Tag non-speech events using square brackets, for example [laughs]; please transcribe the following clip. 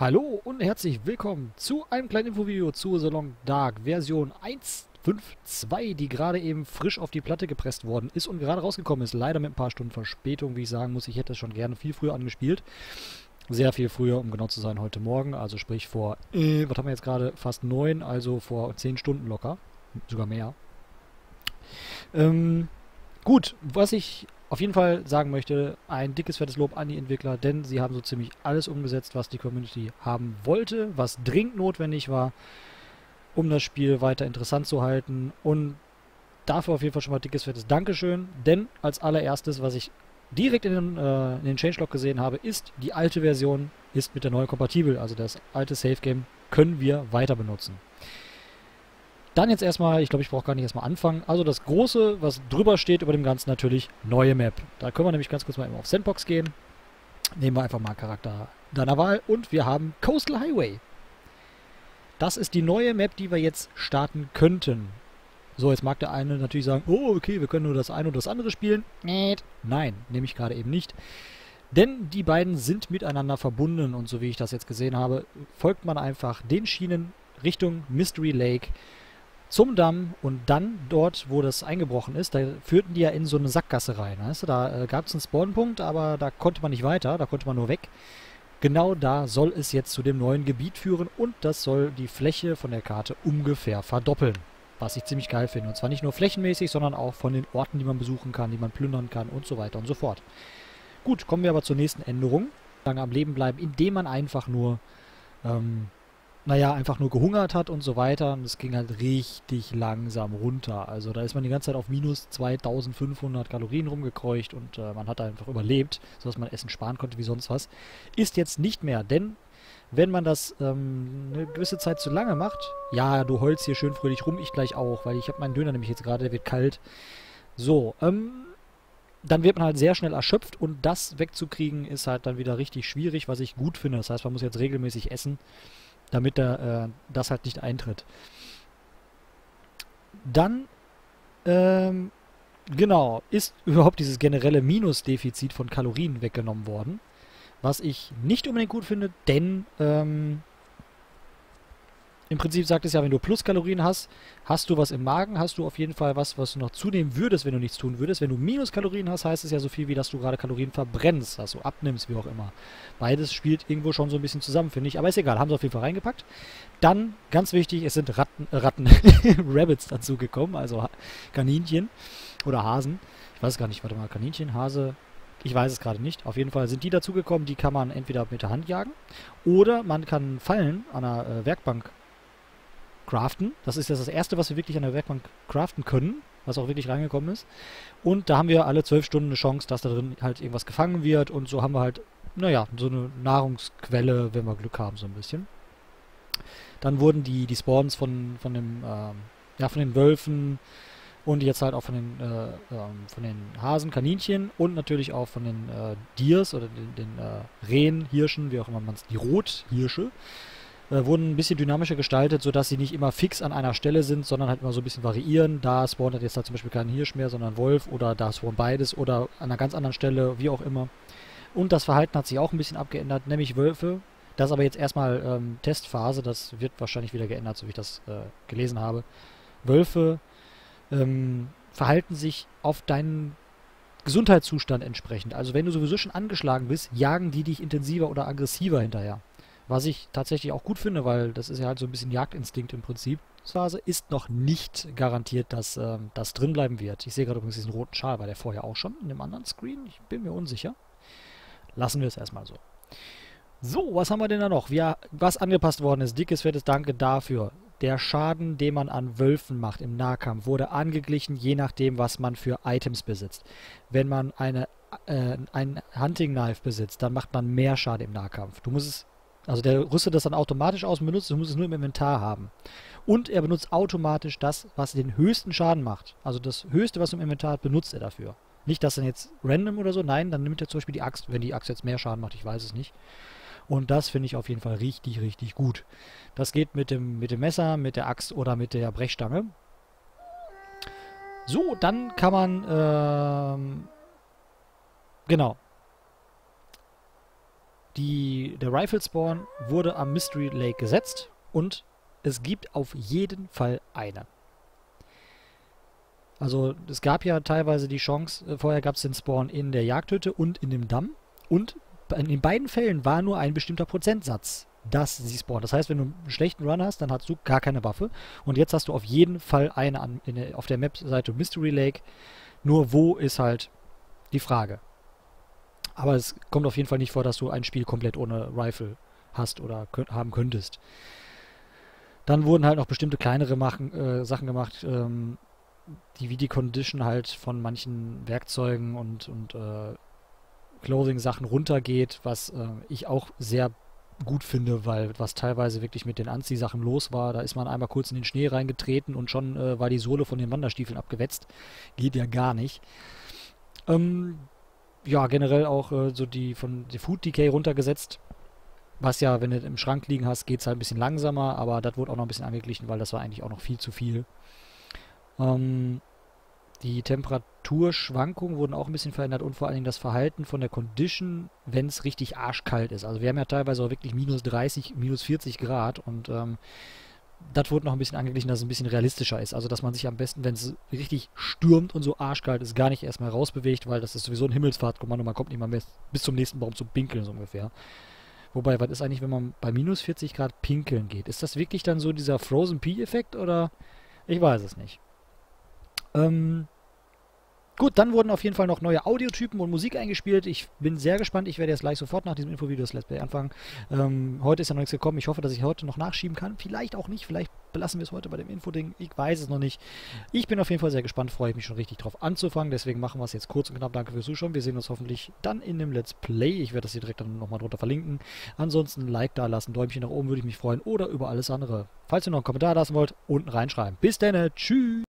Hallo und herzlich willkommen zu einem kleinen Infovideo zu Salon Dark Version 1.5.2, die gerade eben frisch auf die Platte gepresst worden ist und gerade rausgekommen ist. Leider mit ein paar Stunden Verspätung, wie ich sagen muss. Ich hätte es schon gerne viel früher angespielt. Sehr viel früher, um genau zu sein, heute Morgen. Also sprich vor, äh, was haben wir jetzt gerade? Fast neun, also vor zehn Stunden locker. Sogar mehr. Ähm, gut, was ich auf jeden Fall sagen möchte, ein dickes, fettes Lob an die Entwickler, denn sie haben so ziemlich alles umgesetzt, was die Community haben wollte, was dringend notwendig war, um das Spiel weiter interessant zu halten. Und dafür auf jeden Fall schon mal dickes, fettes Dankeschön, denn als allererstes, was ich direkt in den, äh, in den Changelog gesehen habe, ist, die alte Version ist mit der neuen kompatibel. Also das alte Save Game können wir weiter benutzen. Dann jetzt erstmal, ich glaube, ich brauche gar nicht erstmal anfangen. Also das Große, was drüber steht über dem Ganzen natürlich, neue Map. Da können wir nämlich ganz kurz mal auf Sandbox gehen. Nehmen wir einfach mal Charakter deiner Wahl und wir haben Coastal Highway. Das ist die neue Map, die wir jetzt starten könnten. So, jetzt mag der eine natürlich sagen, oh, okay, wir können nur das eine oder das andere spielen. Nein, nehme ich gerade eben nicht. Denn die beiden sind miteinander verbunden und so wie ich das jetzt gesehen habe, folgt man einfach den Schienen Richtung Mystery Lake zum Damm und dann dort, wo das eingebrochen ist, da führten die ja in so eine Sackgasse rein. Weißt du? Da äh, gab es einen Spawnpunkt, aber da konnte man nicht weiter, da konnte man nur weg. Genau da soll es jetzt zu dem neuen Gebiet führen und das soll die Fläche von der Karte ungefähr verdoppeln. Was ich ziemlich geil finde. Und zwar nicht nur flächenmäßig, sondern auch von den Orten, die man besuchen kann, die man plündern kann und so weiter und so fort. Gut, kommen wir aber zur nächsten Änderung. Lange am Leben bleiben, indem man einfach nur ähm, naja, einfach nur gehungert hat und so weiter. Und es ging halt richtig langsam runter. Also da ist man die ganze Zeit auf minus 2500 Kalorien rumgekreucht und äh, man hat einfach überlebt, sodass man Essen sparen konnte wie sonst was. Ist jetzt nicht mehr, denn wenn man das ähm, eine gewisse Zeit zu lange macht, ja, du holst hier schön fröhlich rum, ich gleich auch, weil ich habe meinen Döner nämlich jetzt gerade, der wird kalt. So, ähm, dann wird man halt sehr schnell erschöpft und das wegzukriegen ist halt dann wieder richtig schwierig, was ich gut finde. Das heißt, man muss jetzt regelmäßig essen damit da, äh, das halt nicht eintritt. Dann, ähm, genau, ist überhaupt dieses generelle Minusdefizit von Kalorien weggenommen worden. Was ich nicht unbedingt gut finde, denn ähm, im Prinzip sagt es ja, wenn du Pluskalorien hast, hast du was im Magen, hast du auf jeden Fall was, was du noch zunehmen würdest, wenn du nichts tun würdest. Wenn du Minuskalorien hast, heißt es ja so viel, wie dass du gerade Kalorien verbrennst, also abnimmst, wie auch immer. Beides spielt irgendwo schon so ein bisschen zusammen, finde ich. Aber ist egal, haben sie auf jeden Fall reingepackt. Dann, ganz wichtig, es sind Ratten, äh, Ratten, [laughs] Rabbits dazugekommen, also Kaninchen oder Hasen. Ich weiß gar nicht, warte mal, Kaninchen, Hase, ich weiß es gerade nicht. Auf jeden Fall sind die dazugekommen, die kann man entweder mit der Hand jagen oder man kann Fallen an einer äh, Werkbank craften. Das ist jetzt das erste, was wir wirklich an der Werkbank craften können, was auch wirklich reingekommen ist. Und da haben wir alle zwölf Stunden eine Chance, dass da drin halt irgendwas gefangen wird und so haben wir halt, naja, so eine Nahrungsquelle, wenn wir Glück haben, so ein bisschen. Dann wurden die, die Spawns von, von dem, ähm, ja, von den Wölfen und jetzt halt auch von den, äh, ähm, von den Hasen, Kaninchen und natürlich auch von den äh, Deers oder den, den äh, Rehen, Hirschen, wie auch immer man es, die Rothirsche, äh, wurden ein bisschen dynamischer gestaltet, sodass sie nicht immer fix an einer Stelle sind, sondern halt immer so ein bisschen variieren. Da spawnt halt jetzt halt zum Beispiel kein Hirsch mehr, sondern Wolf oder da spawnt beides oder an einer ganz anderen Stelle, wie auch immer. Und das Verhalten hat sich auch ein bisschen abgeändert, nämlich Wölfe. Das ist aber jetzt erstmal ähm, Testphase, das wird wahrscheinlich wieder geändert, so wie ich das äh, gelesen habe. Wölfe ähm, verhalten sich auf deinen Gesundheitszustand entsprechend. Also wenn du sowieso schon angeschlagen bist, jagen die dich intensiver oder aggressiver hinterher. Was ich tatsächlich auch gut finde, weil das ist ja halt so ein bisschen Jagdinstinkt im Prinzip. Phase ist noch nicht garantiert, dass ähm, das drin bleiben wird. Ich sehe gerade übrigens diesen roten Schal, war der vorher auch schon in dem anderen Screen? Ich bin mir unsicher. Lassen wir es erstmal so. So, was haben wir denn da noch? Wir, was angepasst worden ist, dickes, fettes Danke dafür. Der Schaden, den man an Wölfen macht im Nahkampf, wurde angeglichen, je nachdem, was man für Items besitzt. Wenn man eine, äh, ein Hunting Knife besitzt, dann macht man mehr Schaden im Nahkampf. Du musst es also der rüstet das dann automatisch aus und benutzt, du musst es nur im Inventar haben. Und er benutzt automatisch das, was den höchsten Schaden macht. Also das höchste, was im Inventar hat, benutzt er dafür. Nicht, dass dann jetzt random oder so, nein, dann nimmt er zum Beispiel die Axt, wenn die Axt jetzt mehr Schaden macht, ich weiß es nicht. Und das finde ich auf jeden Fall richtig, richtig gut. Das geht mit dem, mit dem Messer, mit der Axt oder mit der Brechstange. So, dann kann man, ähm, genau, die, der Rifle Spawn wurde am Mystery Lake gesetzt und es gibt auf jeden Fall eine. Also es gab ja teilweise die Chance, äh, vorher gab es den Spawn in der Jagdhütte und in dem Damm und in den beiden Fällen war nur ein bestimmter Prozentsatz, dass sie spawnen. Das heißt, wenn du einen schlechten Run hast, dann hast du gar keine Waffe und jetzt hast du auf jeden Fall eine an, in, auf der Map-Seite Mystery Lake. Nur wo ist halt die Frage. Aber es kommt auf jeden Fall nicht vor, dass du ein Spiel komplett ohne Rifle hast oder haben könntest. Dann wurden halt noch bestimmte kleinere machen, äh, Sachen gemacht, ähm, die wie die Condition halt von manchen Werkzeugen und, und äh, Clothing-Sachen runtergeht, was äh, ich auch sehr gut finde, weil was teilweise wirklich mit den Anziehsachen los war, da ist man einmal kurz in den Schnee reingetreten und schon äh, war die Sohle von den Wanderstiefeln abgewetzt. Geht ja gar nicht. Ähm, ja, generell auch äh, so die von der Food Decay runtergesetzt. Was ja, wenn du im Schrank liegen hast, geht es halt ein bisschen langsamer, aber das wurde auch noch ein bisschen angeglichen, weil das war eigentlich auch noch viel zu viel. Ähm, die Temperaturschwankungen wurden auch ein bisschen verändert und vor allen Dingen das Verhalten von der Condition, wenn es richtig arschkalt ist. Also wir haben ja teilweise auch wirklich minus 30, minus 40 Grad und ähm, das wurde noch ein bisschen angeglichen, dass es ein bisschen realistischer ist. Also dass man sich am besten, wenn es richtig stürmt und so arschkalt ist, gar nicht erstmal rausbewegt, weil das ist sowieso ein Himmelsfahrtkommando, man kommt nicht mal bis, bis zum nächsten Baum zum Pinkeln so ungefähr. Wobei, was ist eigentlich, wenn man bei minus 40 Grad pinkeln geht? Ist das wirklich dann so dieser Frozen Pea-Effekt oder? Ich weiß es nicht. Ähm, Gut, dann wurden auf jeden Fall noch neue Audiotypen und Musik eingespielt. Ich bin sehr gespannt. Ich werde jetzt gleich sofort nach diesem Infovideo das Let's Play anfangen. Ähm, heute ist ja noch nichts gekommen. Ich hoffe, dass ich heute noch nachschieben kann. Vielleicht auch nicht. Vielleicht belassen wir es heute bei dem Infoding. Ich weiß es noch nicht. Ich bin auf jeden Fall sehr gespannt. Freue ich mich schon richtig drauf anzufangen. Deswegen machen wir es jetzt kurz und knapp. Danke fürs Zuschauen. Wir sehen uns hoffentlich dann in dem Let's Play. Ich werde das hier direkt dann nochmal drunter verlinken. Ansonsten Like da lassen, Däumchen nach oben würde ich mich freuen oder über alles andere. Falls ihr noch einen Kommentar lassen wollt, unten reinschreiben. Bis dann. Tschüss.